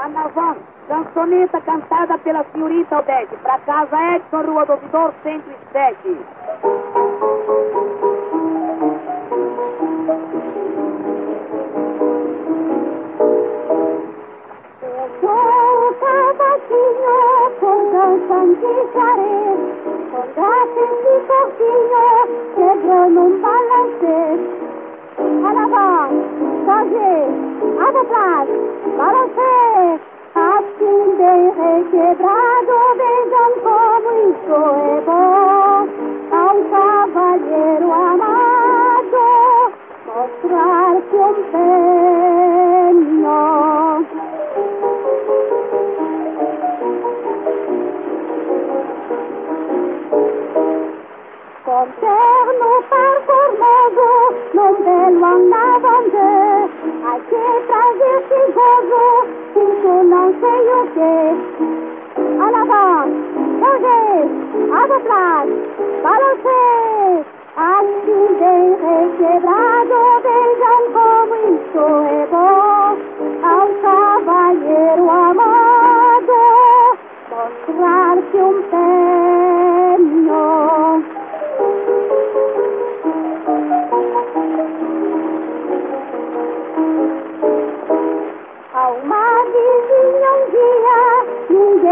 Ah, nós. Cançoneta cantada pela senhorita Odete. para casa Edson, Rua do Vidor, 107. Quebrou num balanceiro. um balanço. sozinho, abre o braço, balanço. Assim bem requebrado, vejam como. A um cavalheiro amado, mostrar-se um penho. Com terno par formoso, num belo andavande, ai que prazer gozo, não sei o que. Alabá, hoje, atrás, balancei, assim bem requebrado, vejam como isso é bom, ao cavalheiro amado, mostrar-se um penho. Ao uma vizinha um dia,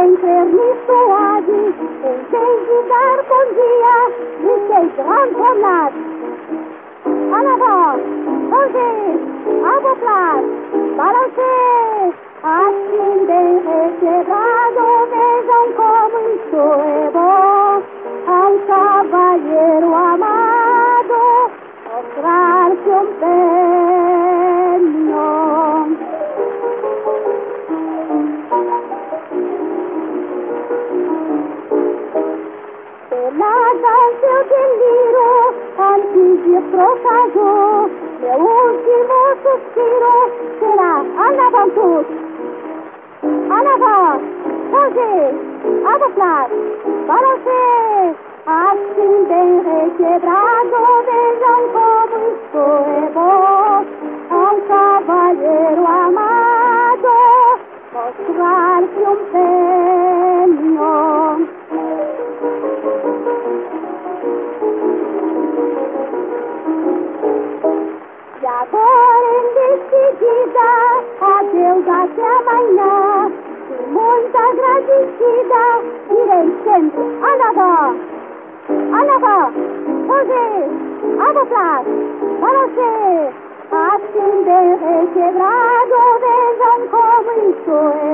ninguém quer me suave, em vez de dar bom dia, fiquei gramponado. Alabá, hoje, aboplar, balancei, assim bem requebrado, vejam como isso é bom, a cavalheiro amado, mostrar-se um nada é seu delírio, antes de trocado Meu último suspiro será Anavantus. Anavan, hoje, adoptar, para você, assim bem requebrado, vejam como estou. Kazisida direction. Another. Another. Jose. Adoplas. Parose. Ascendere quebrado de zancomisoe.